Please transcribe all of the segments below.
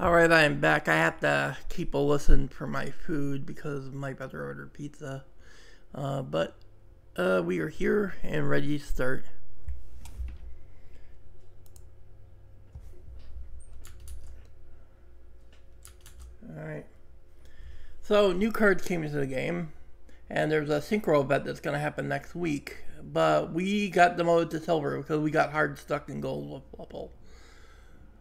Alright, I am back. I have to keep a listen for my food because my brother ordered pizza. Uh, but uh, we are here and ready to start. Alright. So, new cards came into the game, and there's a synchro event that's going to happen next week. But we got demoted to silver because we got hard stuck in gold with.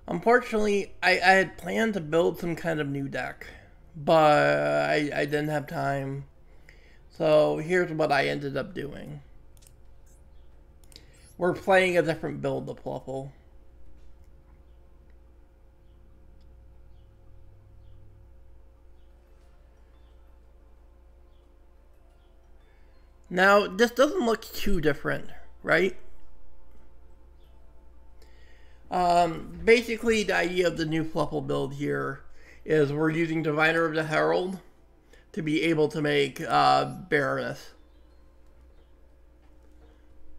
Unfortunately, I, I had planned to build some kind of new deck, but I, I didn't have time. So here's what I ended up doing. We're playing a different build of Fluffal. Now, this doesn't look too different, right? Um, basically, the idea of the new Fluffal build here is we're using Diviner of the Herald to be able to make uh, Baroness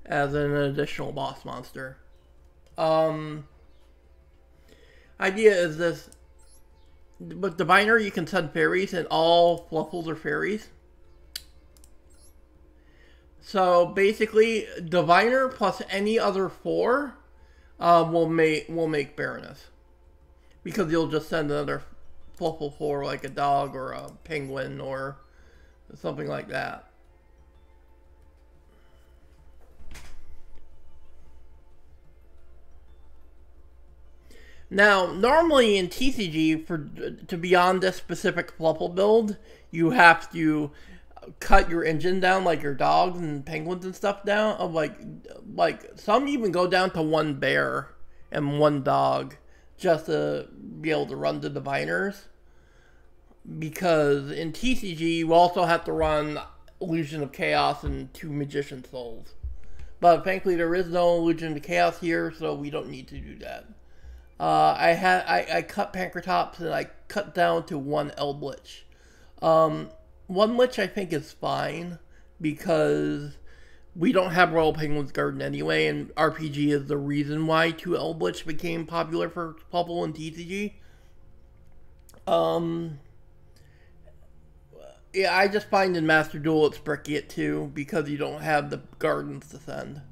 as an additional boss monster. Um, idea is this, with Diviner you can send fairies and all Fluffals are fairies. So basically, Diviner plus any other four um, will make we'll make Baroness because you'll just send another Fluffal for like a dog or a penguin or something like that. Now, normally in TCG, for to be on this specific Fluffal build, you have to cut your engine down like your dogs and penguins and stuff down of like like some even go down to one bear and one dog just to be able to run the diviners because in TCG you also have to run illusion of chaos and two magician souls. But thankfully there is no illusion of chaos here so we don't need to do that. Uh, I had I, I cut Pancratops and I cut down to one Eldritch um, one which I think is fine because we don't have Royal Penguin's Garden anyway, and RPG is the reason why two Eldritch became popular for Fluffal and TCG. Um, yeah, I just find in Master Duel it's bricky it too because you don't have the gardens to send.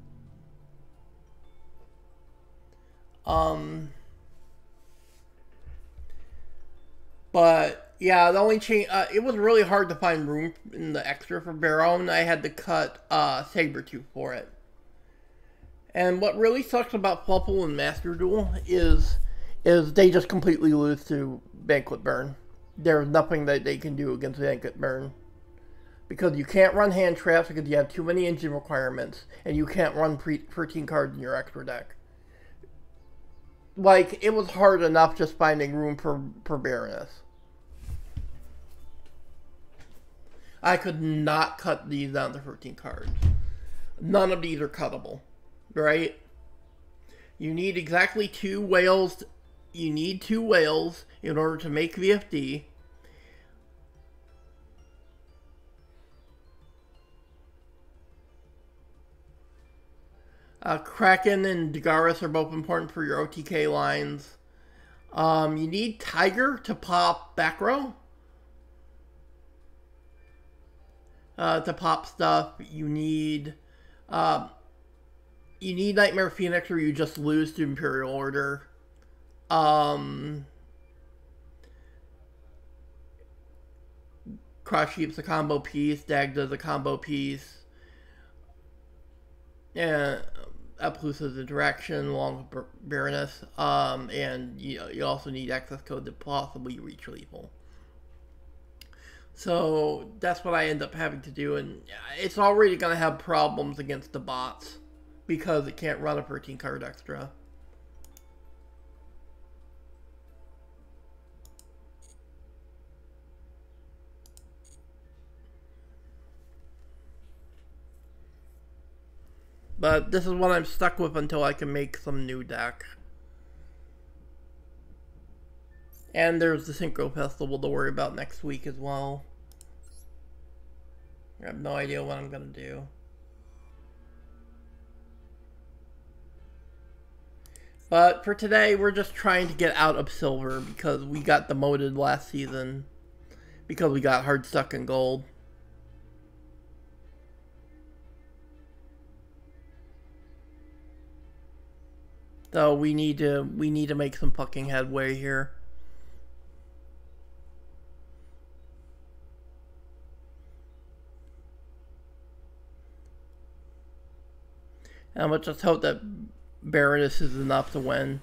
Um, but yeah, the only change, uh, it was really hard to find room in the extra for Baron. I had to cut uh, Sabretooth for it. And what really sucks about Fluffal and Master Duel is is they just completely lose to Banquet Burn. There's nothing that they can do against Banquet Burn. Because you can't run hand traps because you have too many engine requirements, and you can't run 13 cards in your extra deck. Like, it was hard enough just finding room for, for Baroness. I could not cut these down to 13 cards. None of these are cuttable, right? You need exactly two whales. You need two whales in order to make VFD. Uh, Kraken and Dagaris are both important for your OTK lines. Um, you need Tiger to pop back row. Uh, to pop stuff. You need uh, you need Knightmare Phoenix, or you just lose to Imperial Order. Um, Crush Heap's a combo piece. Dagda's a combo piece. And Appollousa's a direction along with Baroness. Um, and you, you also need access code to possibly reach lethal. So that's what I end up having to do, and it's already going to have problems against the bots because it can't run a 13 card extra. But this is what I'm stuck with until I can make some new deck. And there's the Synchro Festival to worry about next week as well. I have no idea what I'm to do. But for today, we're just trying to get out of silver because we got demoted last season because we got hard stuck in gold. So we need to we need to make some fucking headway here. And let's just hope that Baroness is enough to win.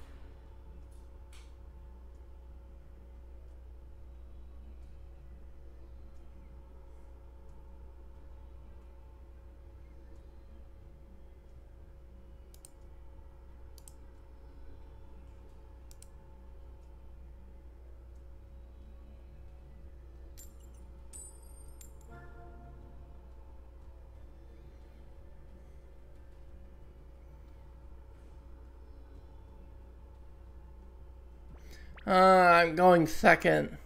Uh, I'm going second.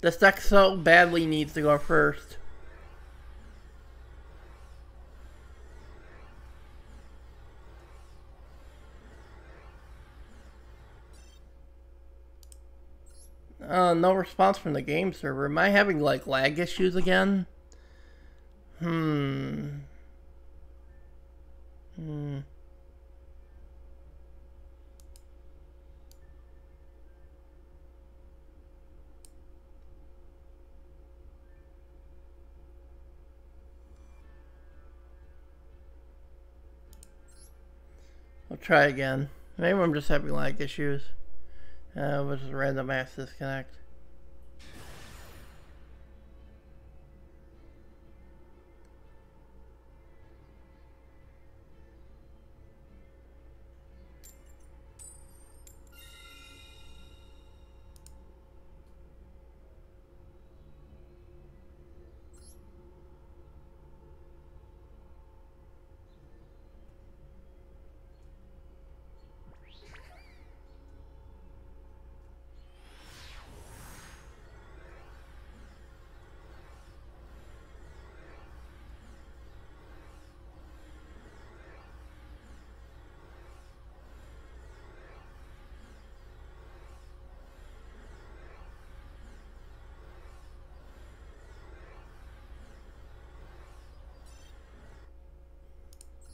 This deck so badly needs to go first. Uh, no response from the game server. Am I having, like, lag issues again? Hmm. Hmm. I'll try again. Maybe I'm just having lag issues. Uh, was a random ass disconnect.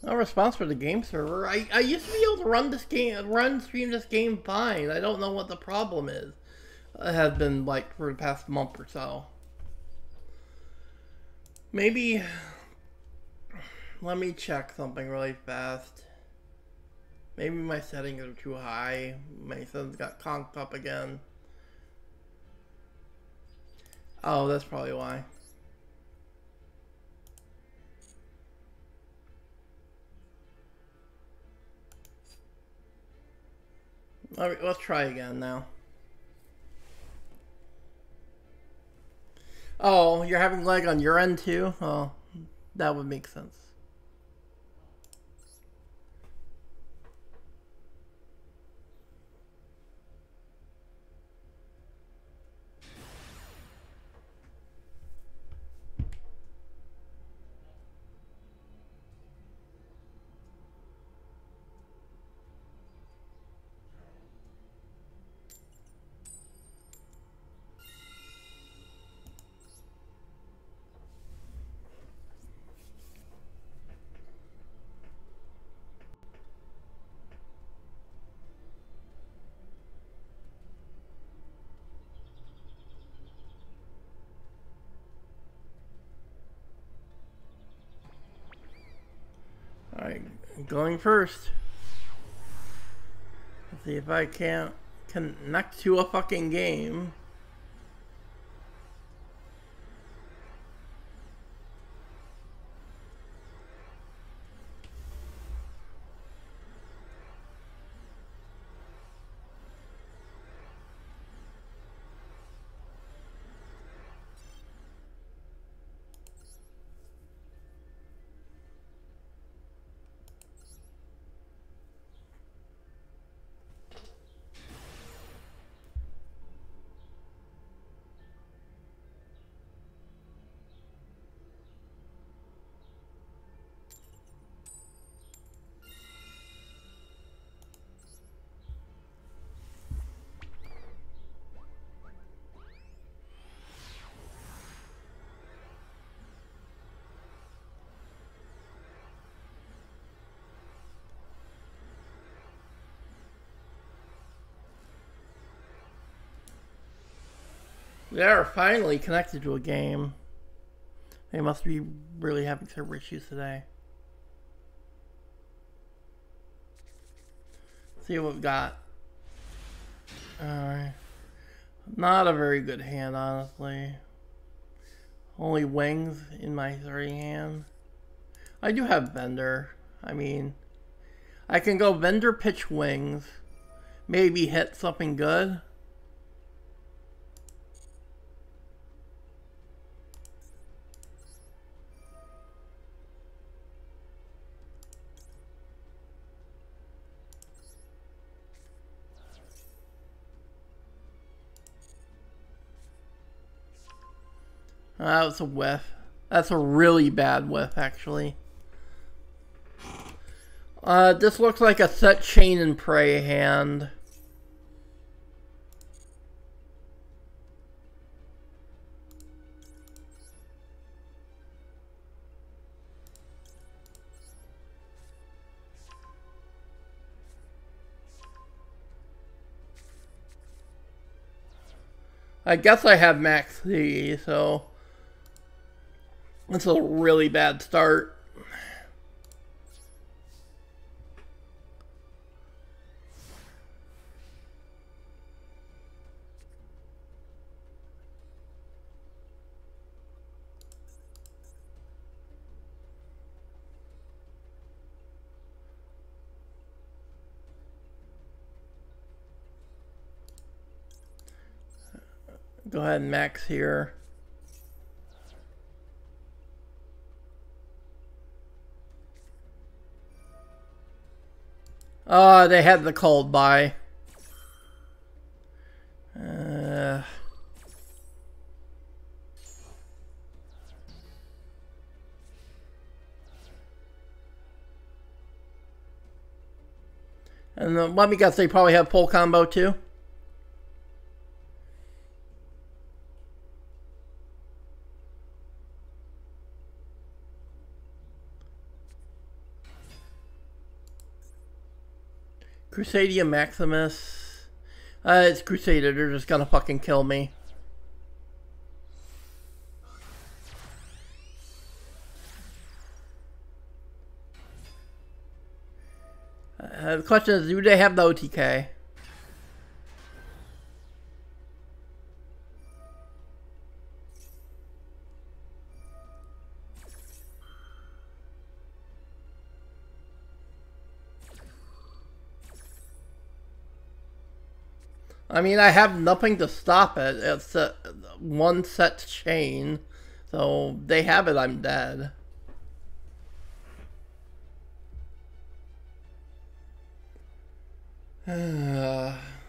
No response for the game server. I, I used to be able to run this game, run stream this game fine. I don't know what the problem is. It has been like for the past month or so. Maybe. Let me check something really fast. Maybe my settings are too high. My settings got conked up again. Oh, that's probably why. Let's try again now. Oh, you're having lag on your end too? Oh, that would make sense. Going first. Let's see if I can't connect to a fucking game. They're finally connected to a game. They must be really having server issues today. see what we've got. Alright. Not a very good hand, honestly. Only wings in my three hand. I do have vendor. I mean, I can go vendor pitch wings. Maybe hit something good. That was a whiff. That's a really bad whiff, actually. Uh, this looks like a set chain and pray hand. I guess I have max C, so... That's a really bad start. Go ahead and max here. Oh, they had the cold buy. Uh... And then, let me guess, they probably have full combo too? Crusadia Maximus. Uh, it's Crusadia. They're just gonna fucking kill me. Uh, the question is, do they have the OTK? I mean, I have nothing to stop it. It's a one set chain. So they have it, I'm dead.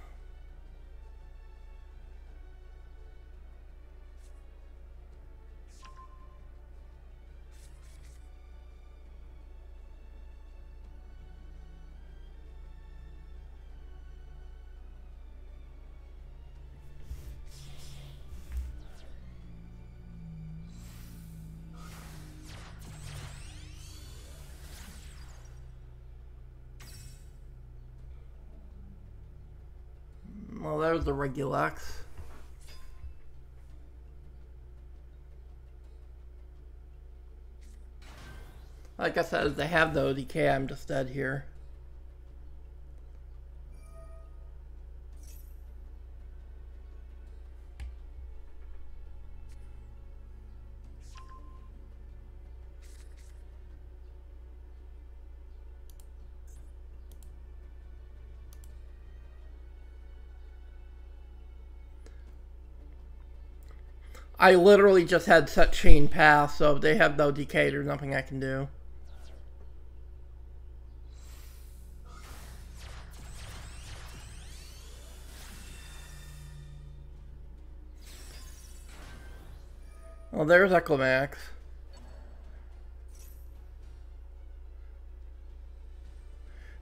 Well, there's the Regulex. Like I said, they have the OTK, I'm just dead here. I literally just had set chain pass, so they have no decay, there's nothing I can do. Well, there's Equimax.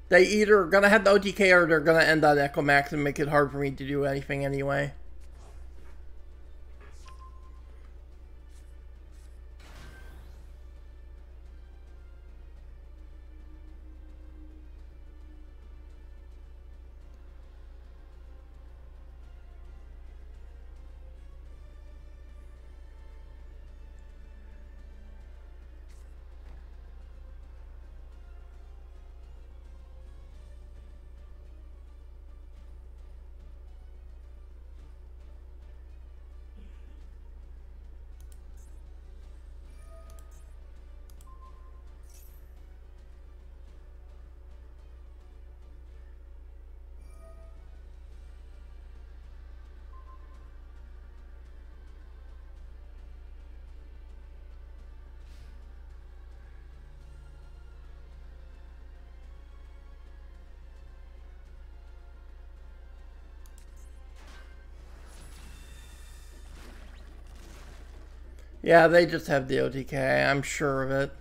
They either are gonna have the OTK or they're gonna end on Equimax and make it hard for me to do anything anyway. Yeah, they just have the OTK. I'm sure of it.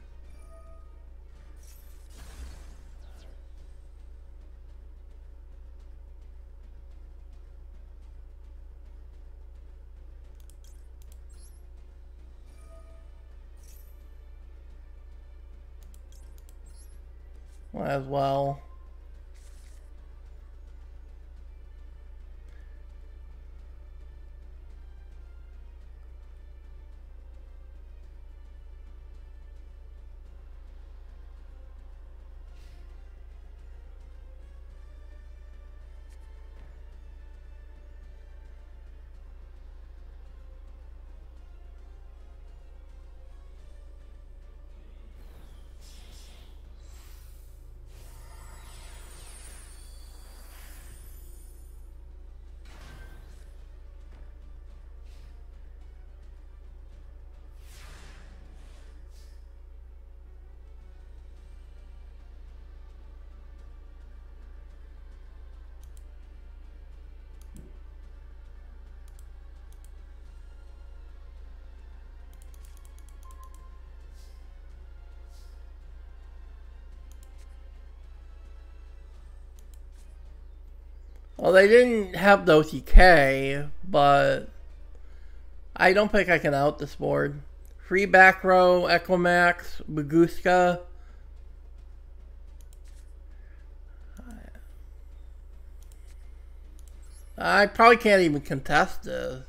as well. Well, they didn't have the OTK, but I don't think I can out this board. Free back row, Equimax, Baguska. I probably can't even contest this.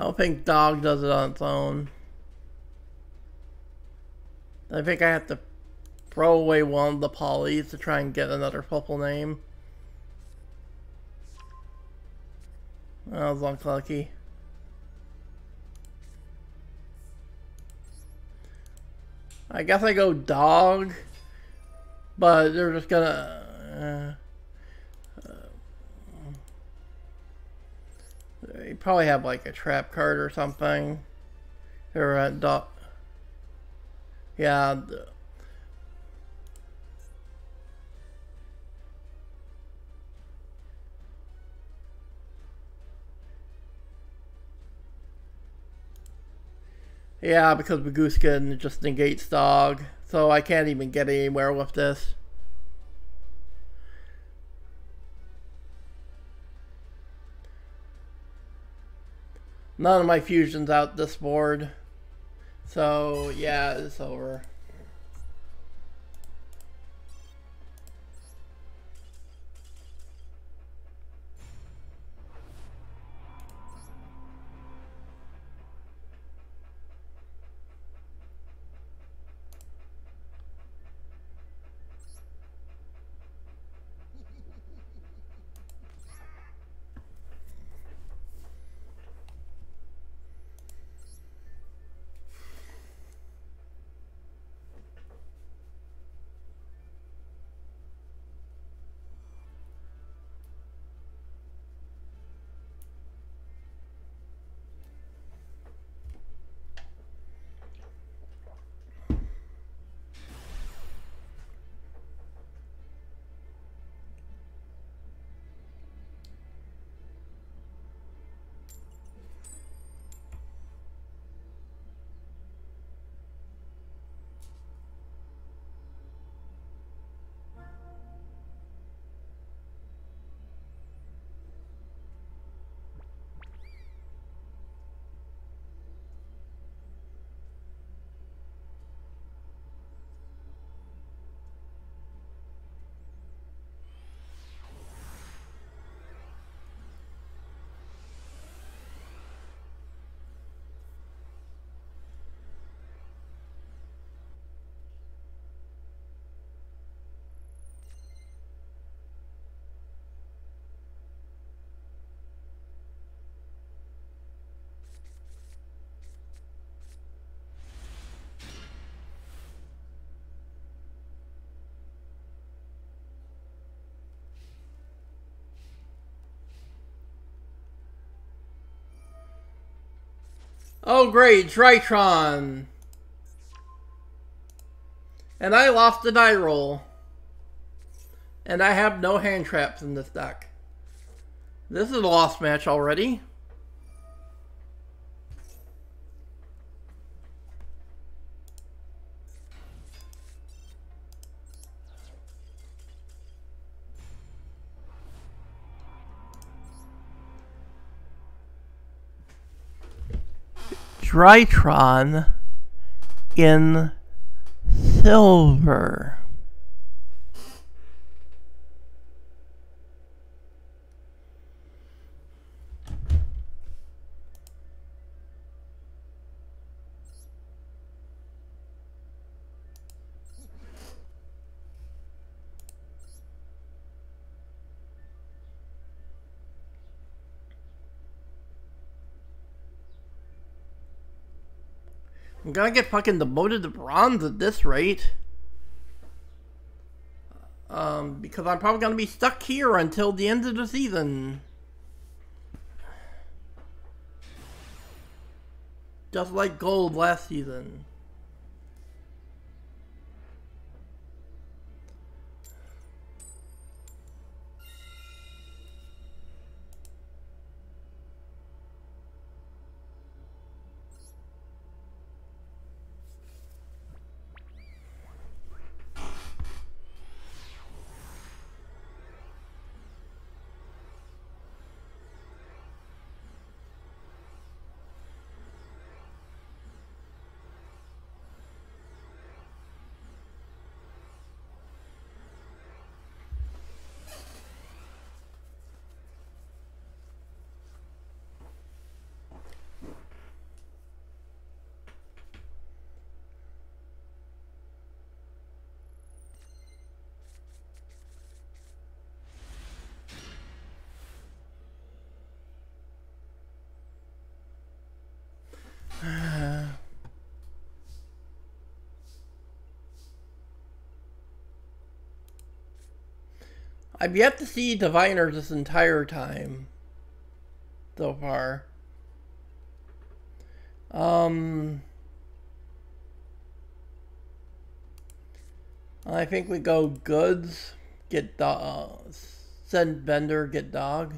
I don't think dog does it on its own. I think I have to throw away one of the polys to try and get another purple name. That was unlucky. I guess I go dog, but they're just gonna... Uh, You probably have like a trap card or something. Or a dot. Yeah. Yeah, because Baguska just negates dog. So I can't even get anywhere with this. None of my fusions out this board. So, yeah, it's over. Oh great, Drytron! And I lost the die roll. And I have no hand traps in this deck. This is a lost match already. Drytron in silver. I'm gonna get fucking demoted to bronze at this rate. Um, because I'm probably gonna be stuck here until the end of the season. Just like gold last season. I've yet to see Diviner this entire time. So far. Um... I think we go goods, get dog, uh, send vendor, get dog.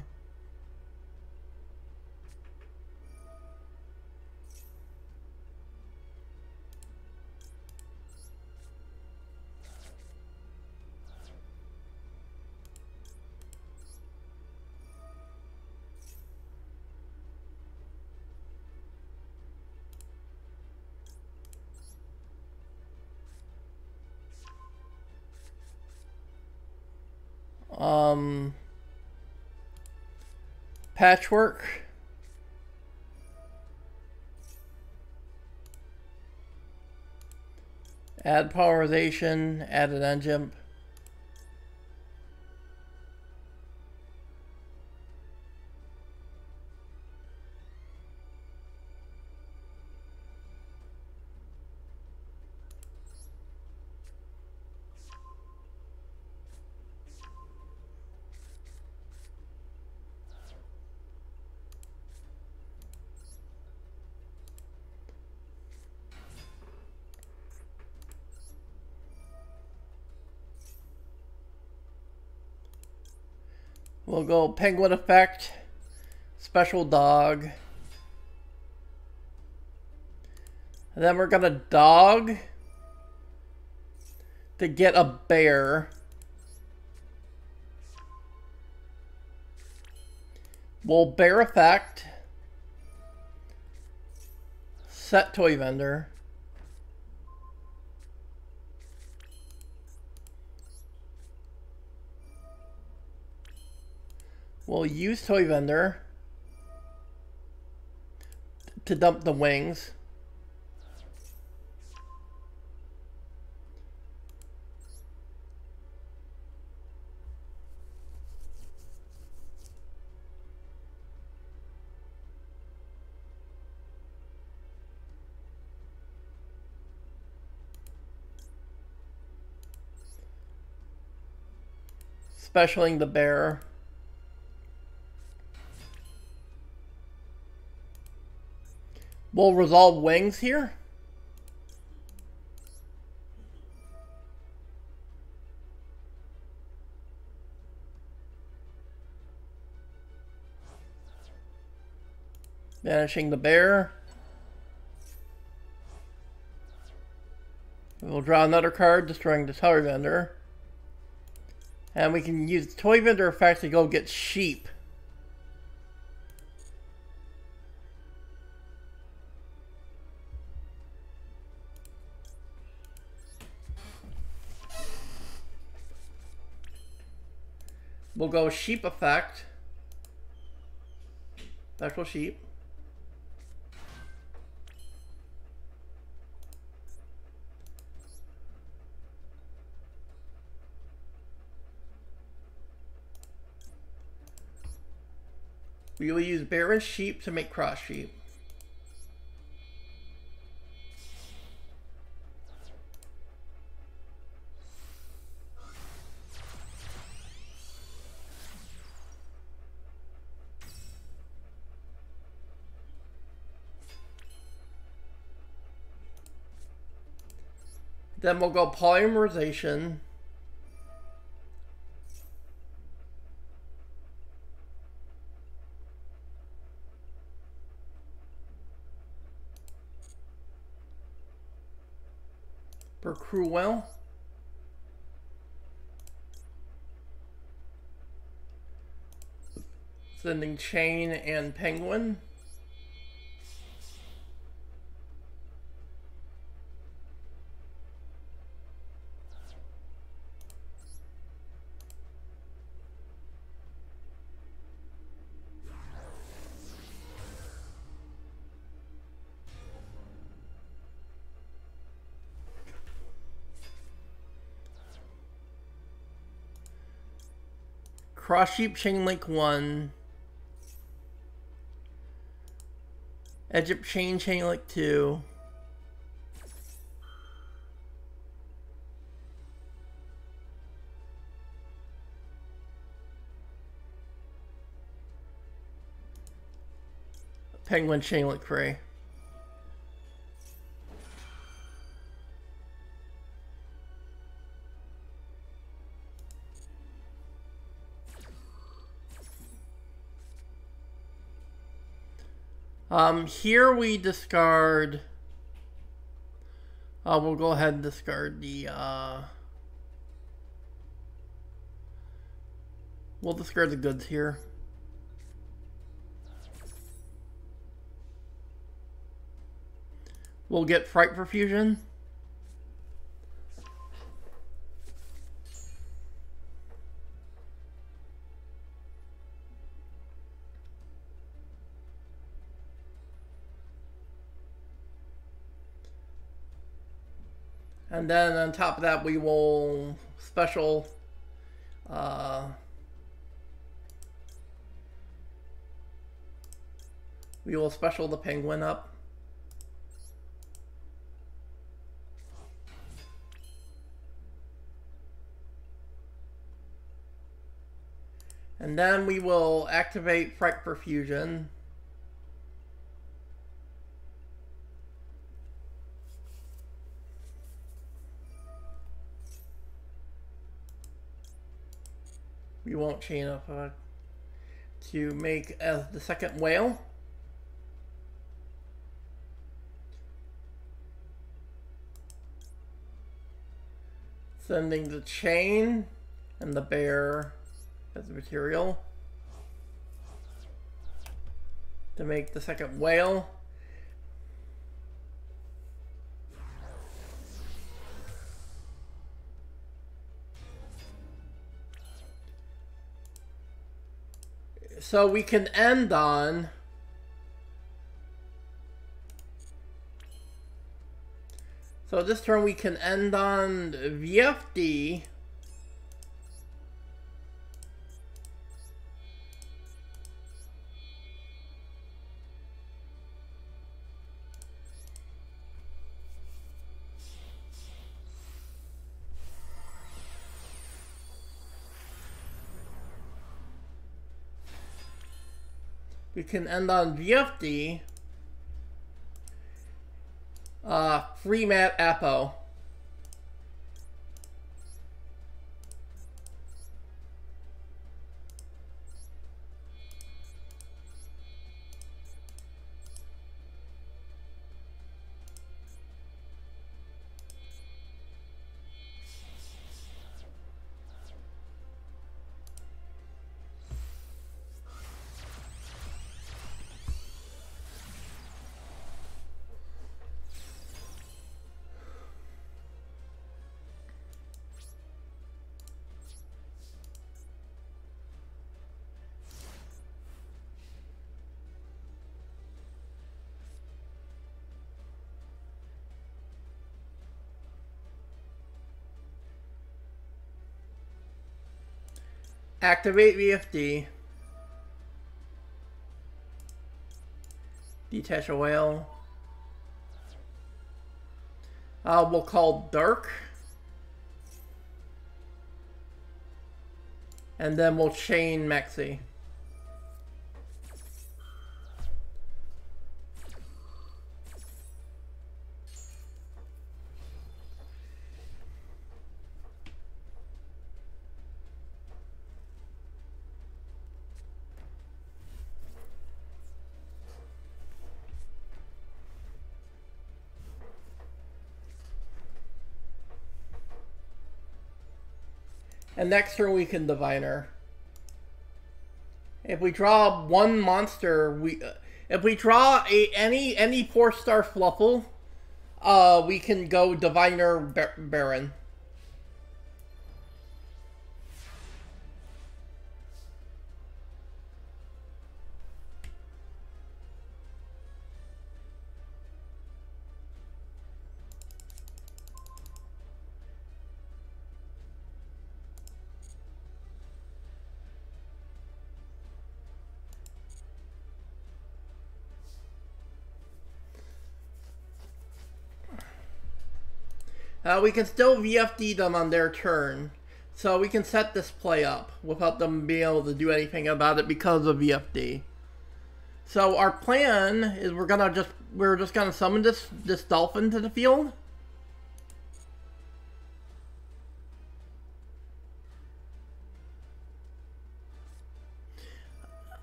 Um, patchwork. Add polymerization, add an engine. We'll go Penguin Effect, Special Dog. And then we're gonna Dog to get a bear. We'll Bear Effect, Set Toy Vendor. We'll use Toy Vendor to dump the wings. Specialing the bear. We'll resolve wings here. Vanishing the bear. We'll draw another card, destroying the toy vendor. And we can use the toy vendor effect to go get sheep. We'll go sheep effect. Special sheep. We will use barren sheep to make cross sheep. Then we'll go polymerization. For Cruel. Sending Chain and Penguin. Cross Sheep Chain Link 1. Edge Imp Chain Chain Link 2. Penguin Chain Link 3. Um, here we discard... Uh, we'll go ahead and discard the, uh... We'll discard the goods here. We'll get Frightfur Fusion. And then on top of that, we will special uh, we will special the penguin up. And then we will activate Frightfur Fusion. We won't chain up uh, to make as the second whale. Sending the chain and the bear as material to make the second whale. So we can end on... So this turn we can end on VFD. can end on VFD. Uh, free map Apo. Activate VFD. Detach a whale. Uh, we'll call Dark. And then we'll chain Mexi. Next turn we can Diviner. If we draw one monster, we if we draw a any any four star Fluffal, uh, we can go Diviner Bar Baron. Uh, we can still VFD them on their turn. So we can set this play up without them being able to do anything about it because of VFD. So our plan is we're gonna just we're just gonna summon this this dolphin to the field.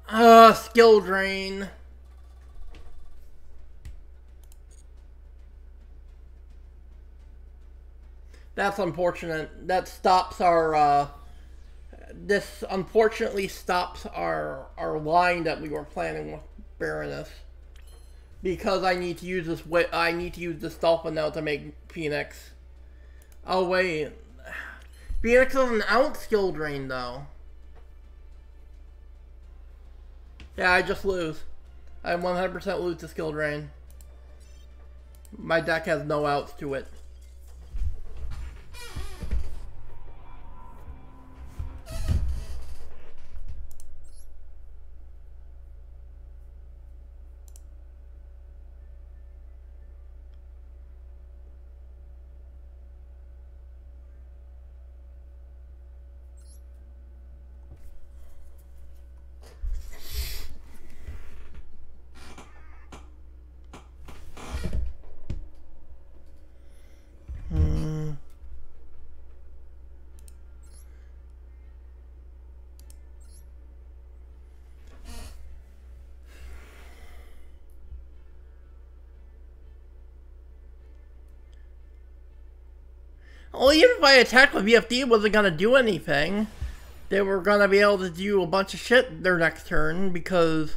Uh, skill drain. That's unfortunate. That stops our, uh, this unfortunately stops our, our line that we were planning with Baroness. Because I need to use this, I need to use this dolphin now to make Phoenix. Oh wait. Phoenix is an out skill drain though. Yeah, I just lose. I 100% lose the skill drain. My deck has no outs to it. Well, even if I attacked with VFD, wasn't to do anything. They were to be able to do a bunch of shit their next turn because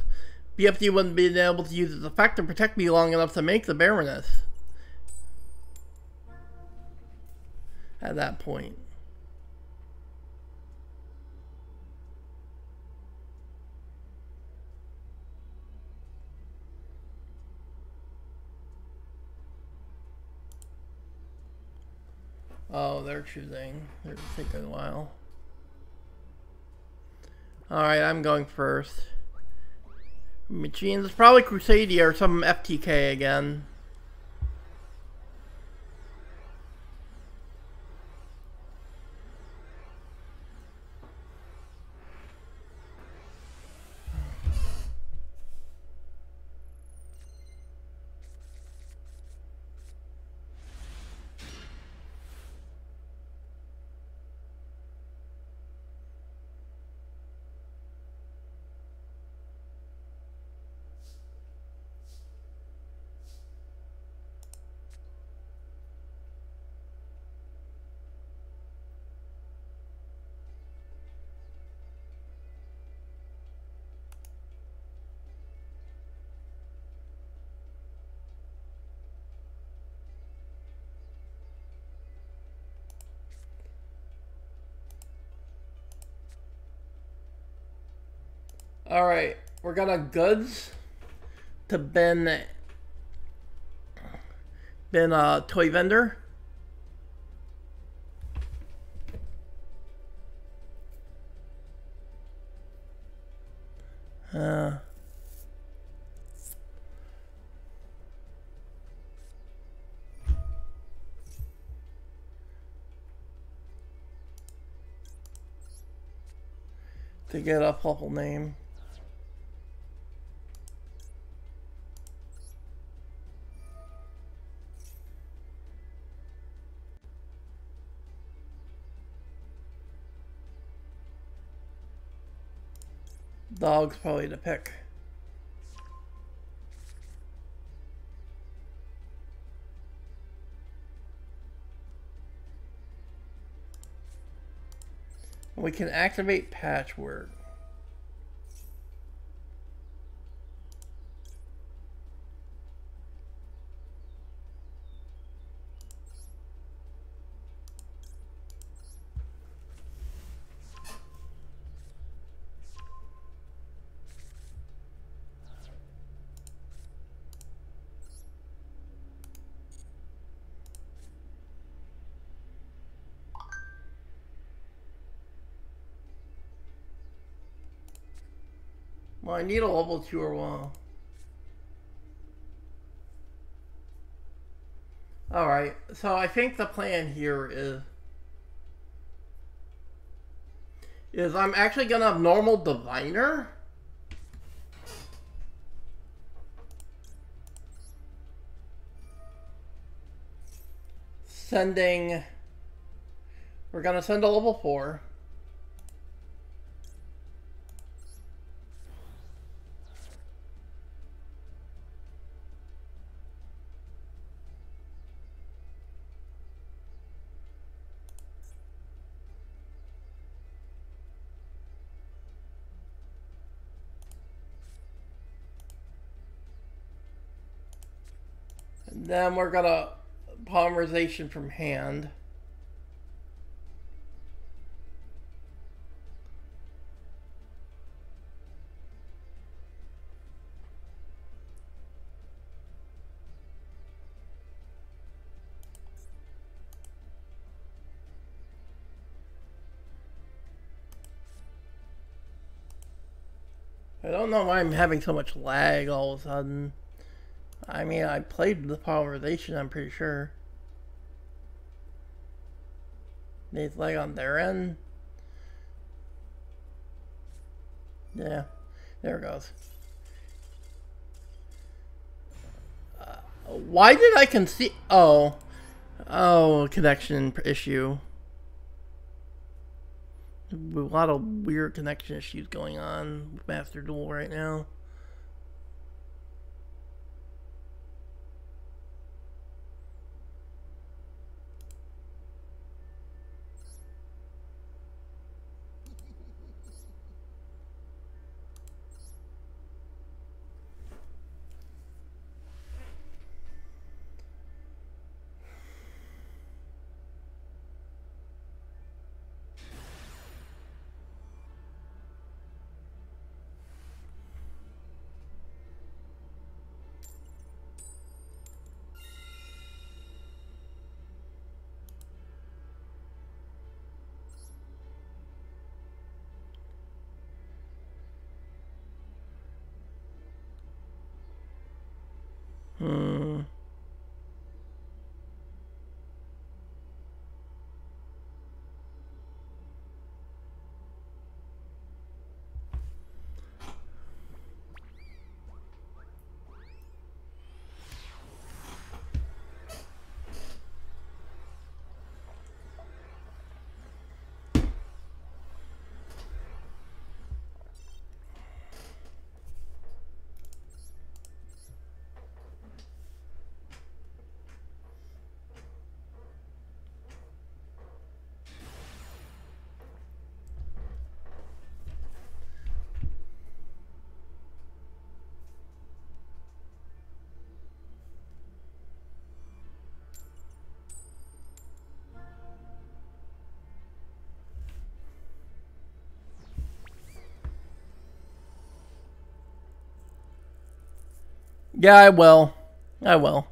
VFD wouldn't be able to use its effect to protect me long enough to make the Baroness. At that point. Oh, they're choosing. They're taking a while. Alright, I'm going first. Machines, probably Crusadia or some FTK again. All right, we're gonna goods to Ben. Ben, uh, toy vendor. Uh. To get a purple name. Dog's probably the pick. We can activate patchwork. Well, I need a level 2 or 1. Alright, so I think the plan here is... Is I'm actually gonna have normal diviner. Sending... We're gonna send a level 4. Then we're gonna polymerization from hand. I don't know why I'm having so much lag all of a sudden. I mean, I played the polymerization, I'm pretty sure. Needs lag on their end. Yeah, there it goes. Uh, why did I conceive? Oh, oh, connection issue. A lot of weird connection issues going on with Master Duel right now. Hmm. Yeah, I will. I will.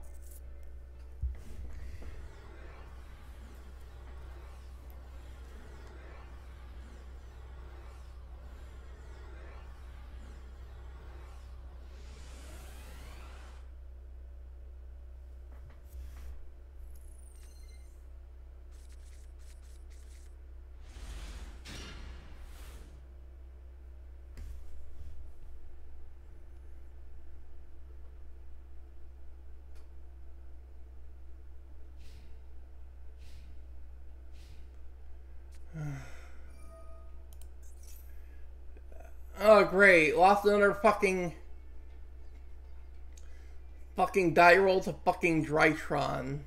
Oh, great. Lost another fucking... Fucking die roll to fucking Drytron.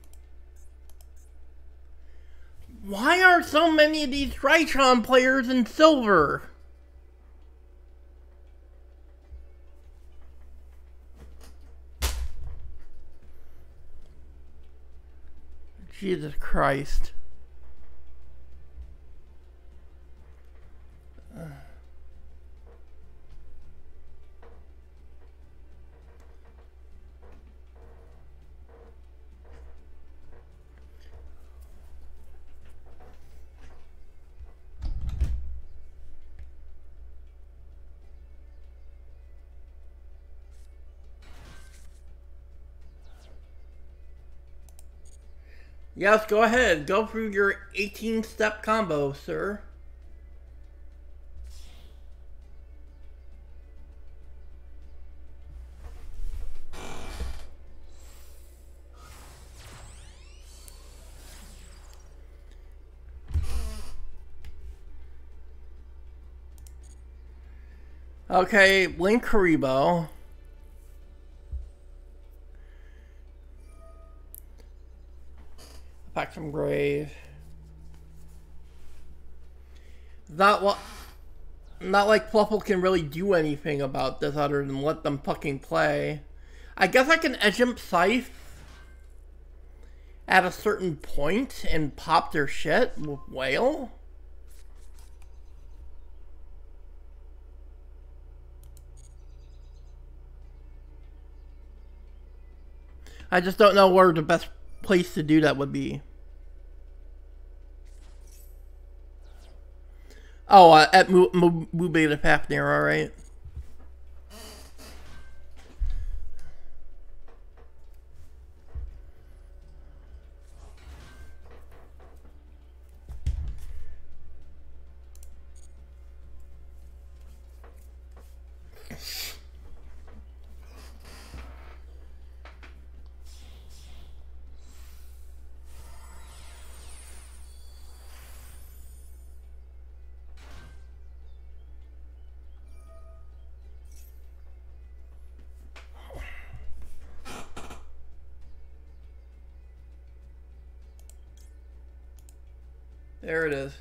Why are so many of these Drytron players in silver? Jesus Christ. Yes, go ahead. Go through your 18 step combo, sir. Okay, Linkuriboh. Back from grave. Not what. Not like Fluffal can really do anything about this other than let them fucking play. I guess I can Edge him Scythe at a certain point and pop their shit with Whale. I just don't know where the best place to do that would be. Oh, uh, at Mu Beta Fafnir, alright. There it is.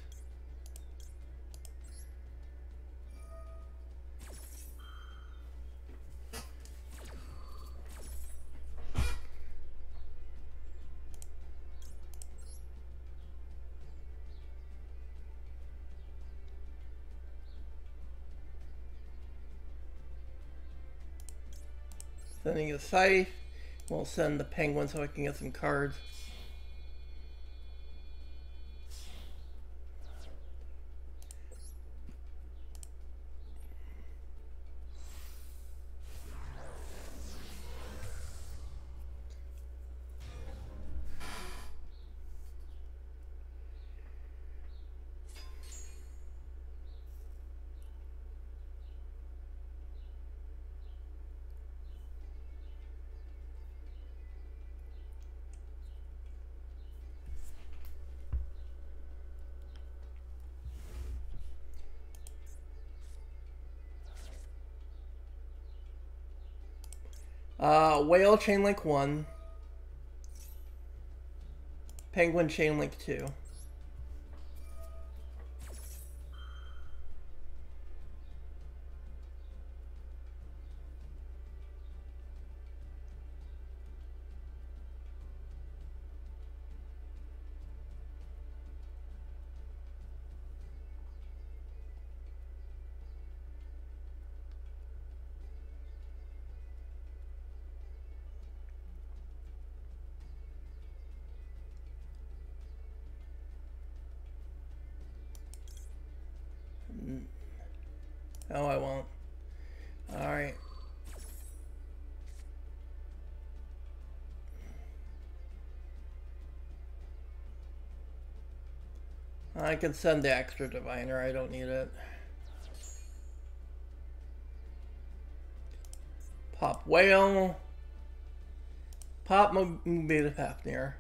Sending a scythe. We'll send the penguin so I can get some cards. Uh, Whale Chainlink 1. Penguin chain link 2. Oh, I can send the extra diviner, I don't need it. Pop whale. Pop beta Fafnir.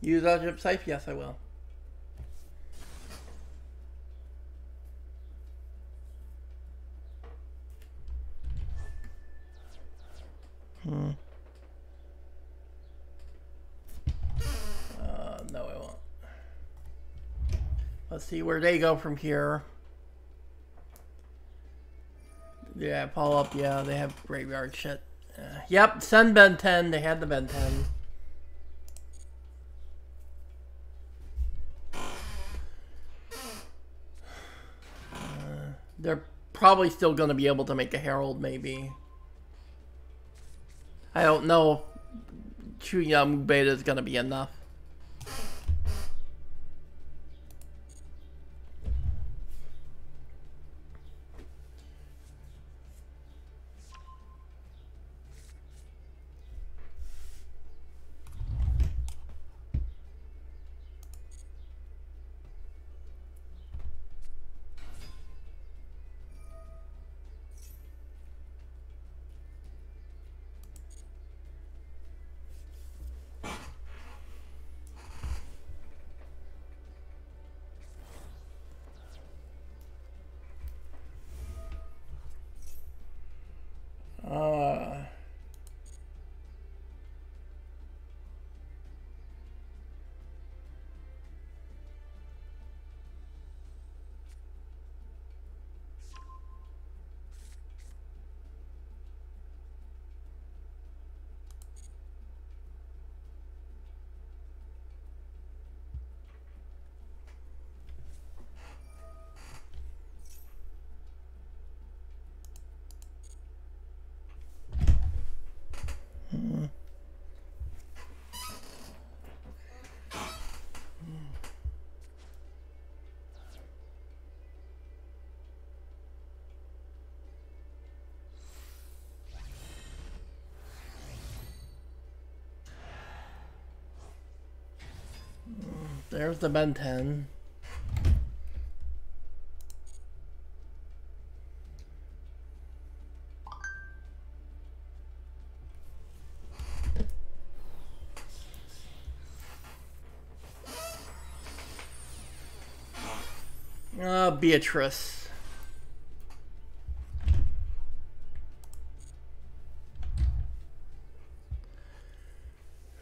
Use Algebra Scythe? Yes, I will. Hmm. Uh, no, I won't. Let's see where they go from here. Yeah, pull up. Yeah, they have graveyard shit. Uh, yep, send Ben 10. They had the Ben 10. They're probably still going to be able to make a Herald, maybe. I don't know if out Beta is going to be enough. There's the Ben 10. Uh, Beatrice.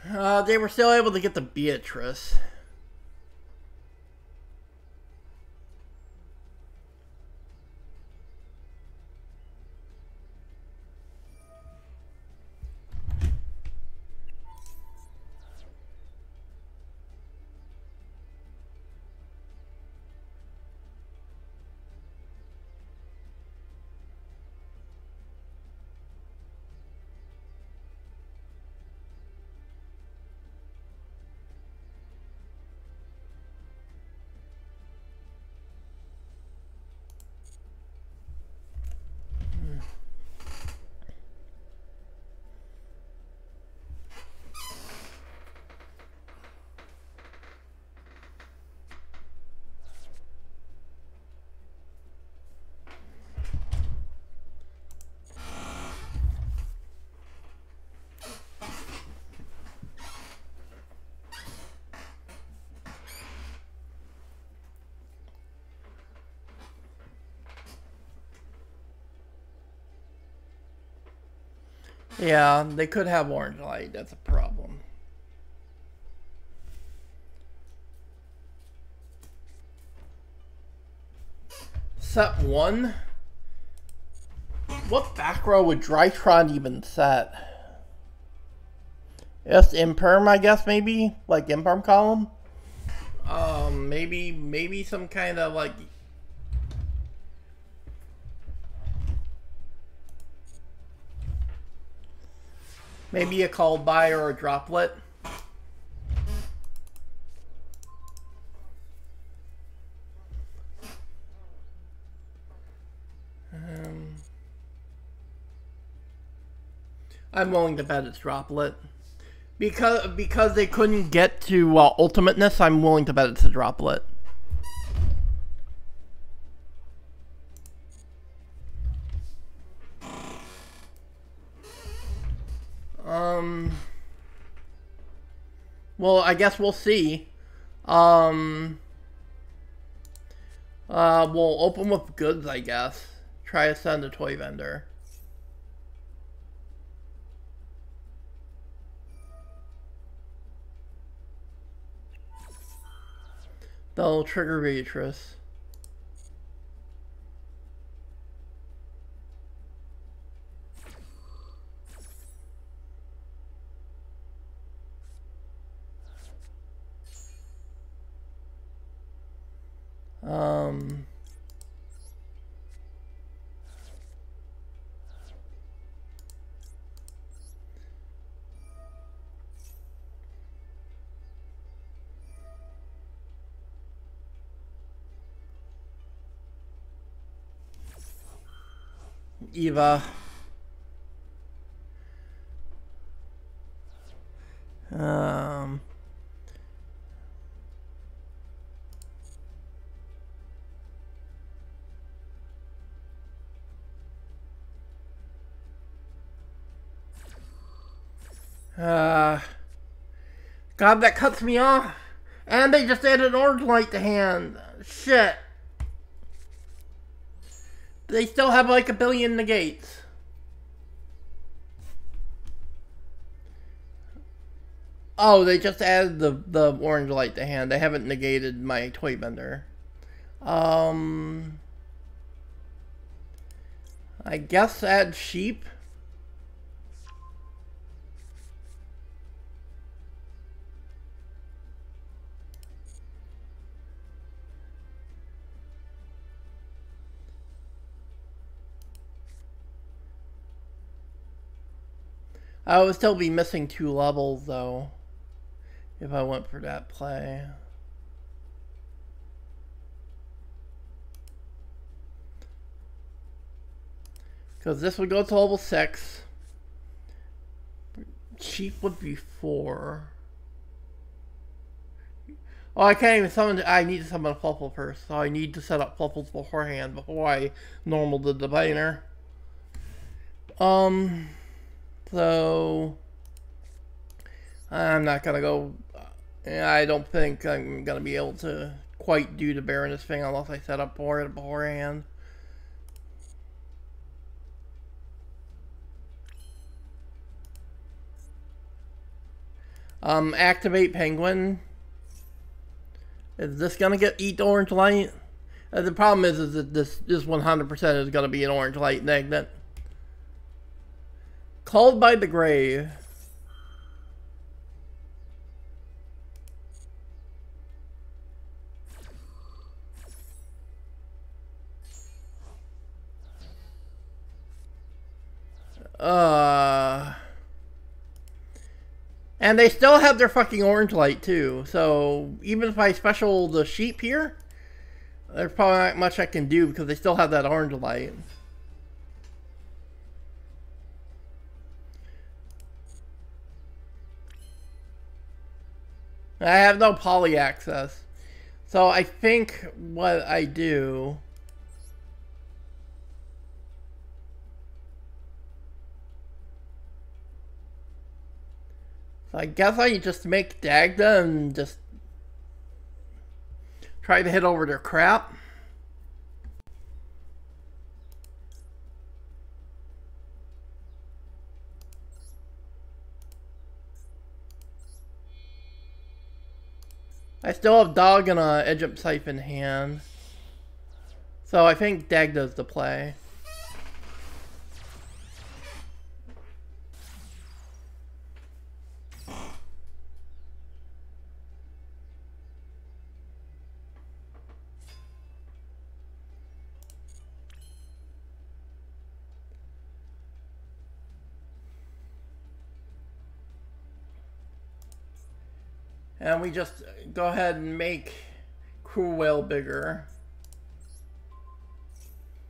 Uh, they were still able to get the Beatrice. Yeah, they could have orange light. That's a problem. Set one? What back row would Drytron even set? Yes, imperm, I guess, maybe? Like imperm column? Um, maybe, maybe some kind of like Maybe a called by or a droplet. Um, I'm willing to bet it's droplet. Because because they couldn't get to uh, ultimateness, I'm willing to bet it's a droplet. Um. Well, I guess we'll see. Um. Uh, we'll open with goods, I guess. Try to send a toy vendor. They'll trigger Beatrice. Um... Eva. Um... Uh, God, that cuts me off. And they just added orange light to hand. Shit. They still have like a billion negates. Oh, they just added the, the orange light to hand. They haven't negated my toy bender. Um... I guess add sheep. I would still be missing two levels, though, if I went for that play. Because this would go to level 6. Sheep would be 4. Oh, I can't even summon... I need to summon a Fluffal first, so I need to set up Fluffals beforehand before I normal the diviner. Um... So I'm not gonna go. I don't think I'm gonna be able to quite do the Baroness thing unless I set up for it beforehand. Um, activate Penguin. Is this gonna get eat orange light? Uh, the problem is, is that this this 100% is gonna be an orange light magnet. Called by the Grave. Uh... And they still have their fucking orange light, too. So, even if I special the sheep here, there's probably not much I can do because they still have that orange light. I have no poly access. So I think what I do... So I guess I just make Dagda and just try to hit over their crap. I still have Dog and uh, Edge Up Scythe in hand. So I think Dag does the play. And we just go ahead and make Crew Whale bigger.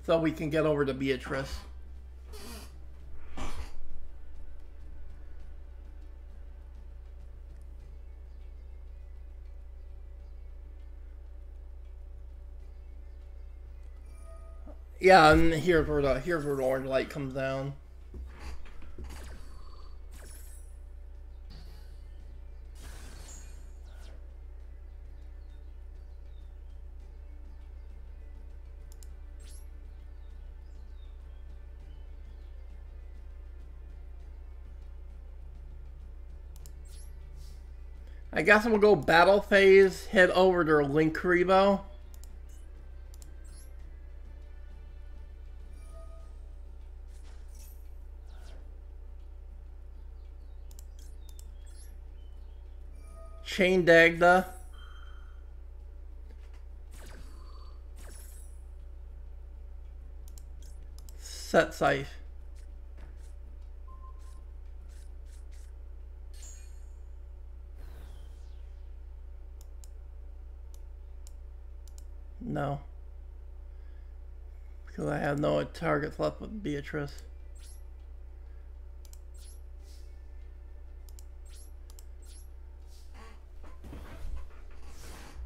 So we can get over to Beatrice. Yeah, and here's where the here's where the orange light comes down. I guess I'm gonna go battle phase, head over to Linkuriboh. Chain Dagda. Set Scythe. No. Because I have no targets left with Beatrice.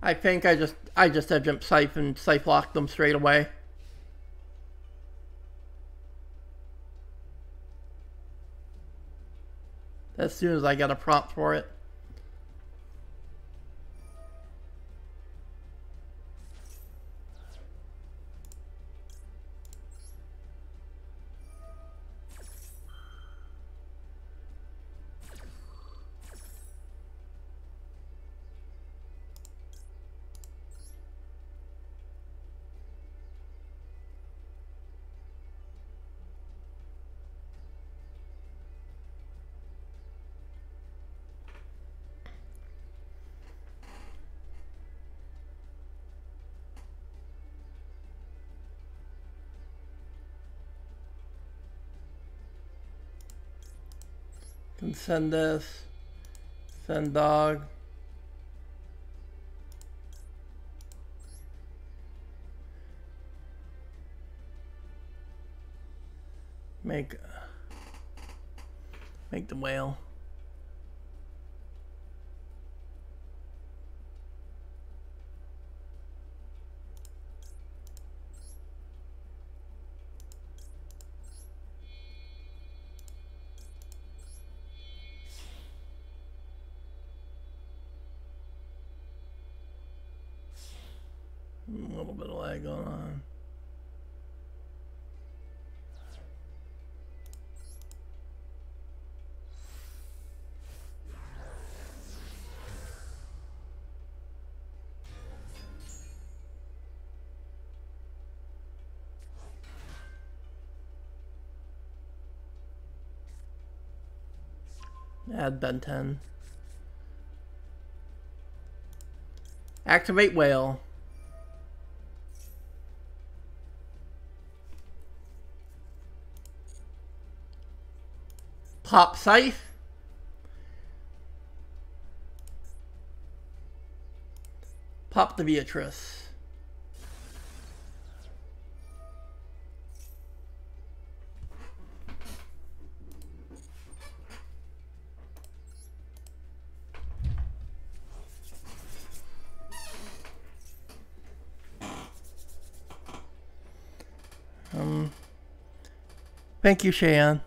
I think I just I just have jump Scythe and Scythe locked them straight away. As soon as I get a prompt for it. Can send this. Send dog. Make make the whale. Add Ben 10. Activate whale. Pop Scythe. Pop the Beatrice. Um, thank you, Cheyenne.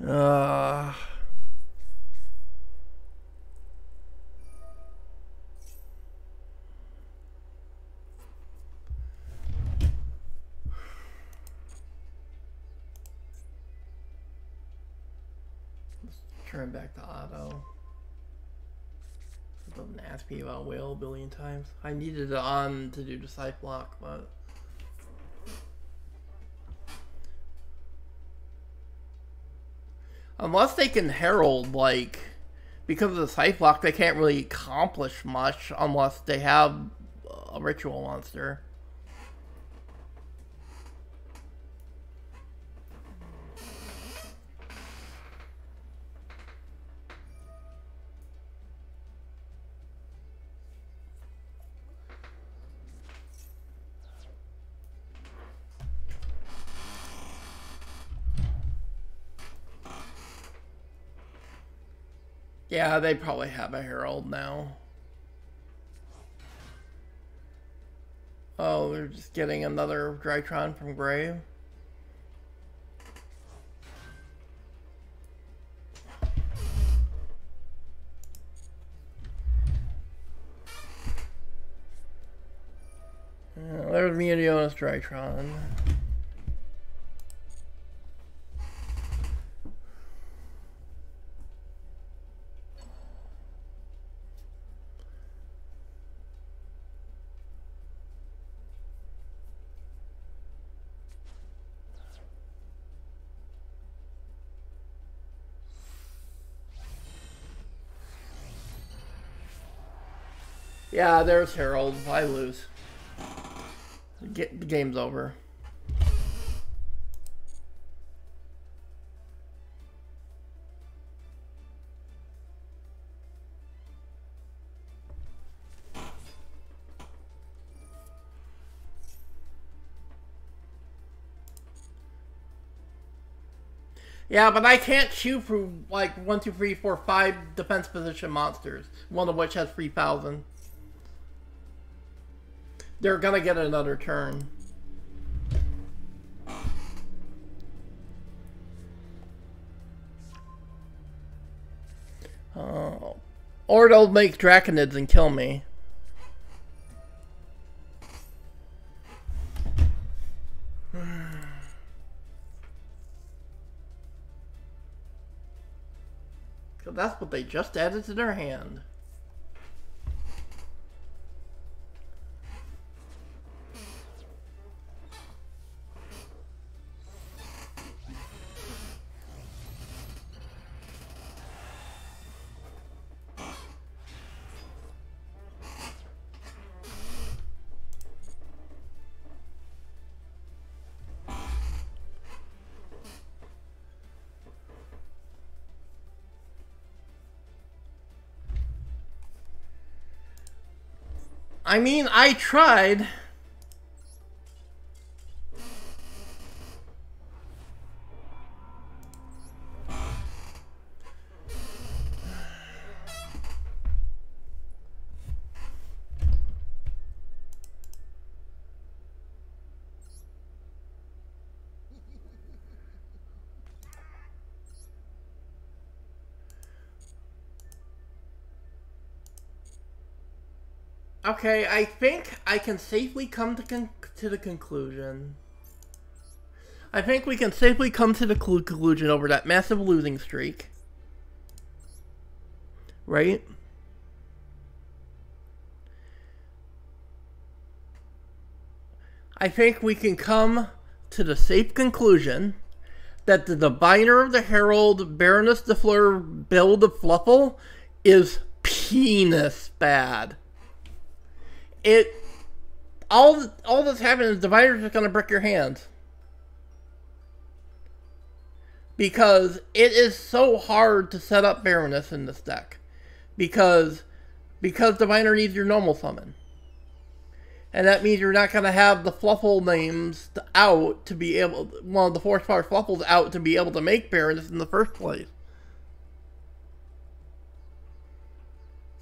Turn back to auto. It doesn't ask me about whale a billion times. I needed it on to do the scythe block, but... Unless they can herald, like, because of the scythe block, they can't really accomplish much unless they have a ritual monster. Yeah, they probably have a Herald now. Oh, they're just getting another Drytron from Grave. Yeah, there's Meteonis Drytron. Yeah, there's Herald. I lose. Get, the game's over. Yeah, but I can't shoot for like one, two, three, four, five defense position monsters. One of which has three thousand. They're gonna get another turn. Oh. Or they'll make Draconids and kill me. So that's what they just added to their hand. I mean, I tried. Okay, I think I can safely come to, to the conclusion. I think we can safely come to the conclusion over that massive losing streak. Right? I think we can come to the safe conclusion that the Diviner of the Herald Baroness de Fleur build of Fluffal is penis bad it all all that's happening is Diviner's just gonna break your hand. Because it is so hard to set up Baroness in this deck. Because because Diviner needs your normal summon. And that means you're not going to have the Fluffal names out to be able, of the Force Power Fluffals out to be able to make Baroness in the first place.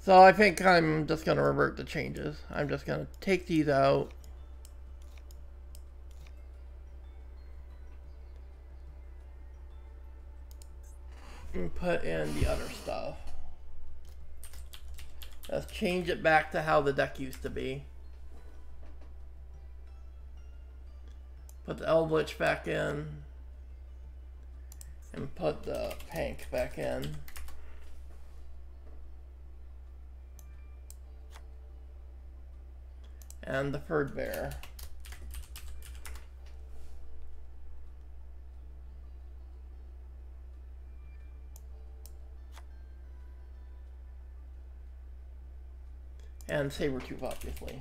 So I think I'm just going to revert the changes. I'm just going to take these out. And put in the other stuff. Let's change it back to how the deck used to be. Put the Eldritch back in. And put the Pank back in. And the Furred Bear. and Sabretooth, obviously.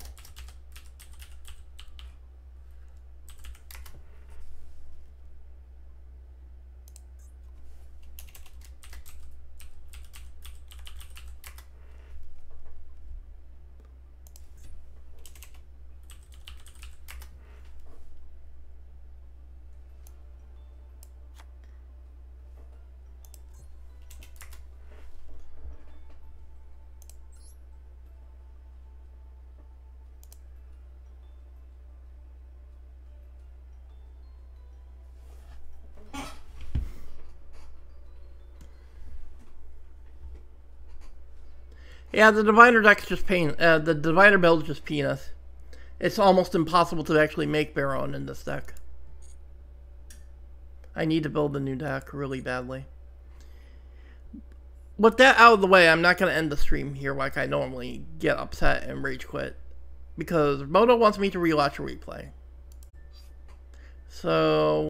Yeah, the diviner deck's just pain. Uh, the diviner build's just penis. It's almost impossible to actually make Baron in this deck. I need to build a new deck really badly. With that out of the way, I'm not going to end the stream here like I normally get upset and rage quit. Because Moto wants me to rewatch a replay. So...